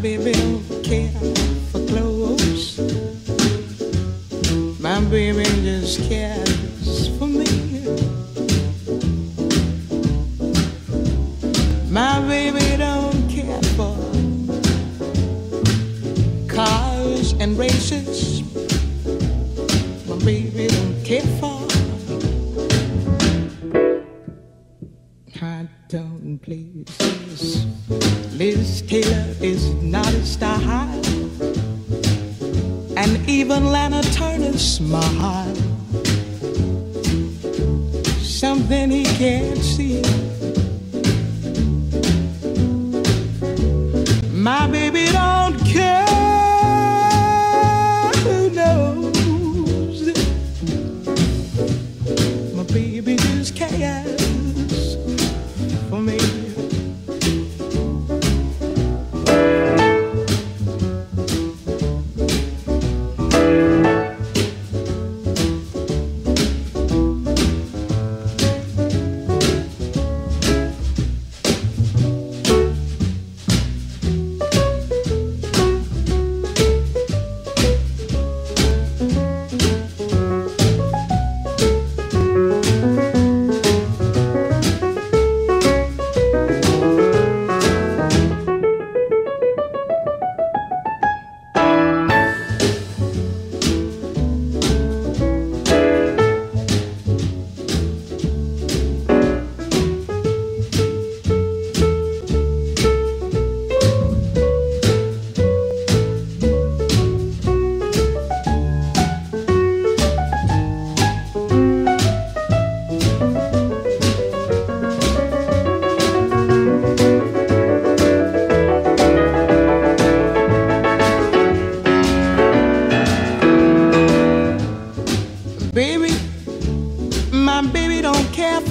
My baby care for clothes. My baby just cares for me. My baby don't care for cars and races. My baby don't care for. Tone places. Liz Taylor is not a style, and even Lana Turner's smile. Something he can't see.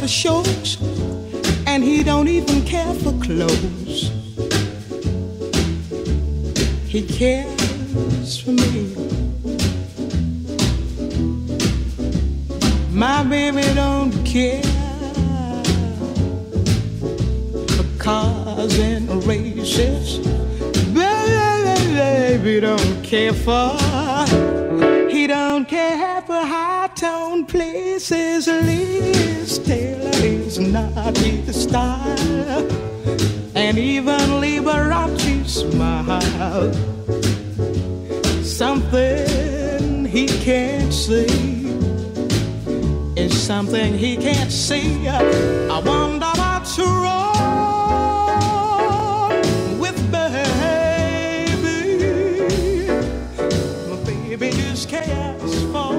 Shows, and he don't even care for clothes. He cares for me. My baby don't care for cars and races. Baby don't care for. He don't care for high tone places. Liz Is not his style, and even Liberace smile. Something he can't see is something he can't see. I wonder what's wrong with baby. My baby just cares for